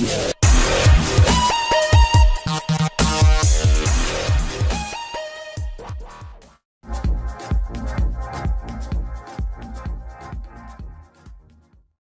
Yeah.